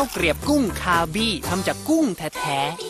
ข้าวเกรียบกุ้งคาบี้ทำจากกุ้งแท้ๆ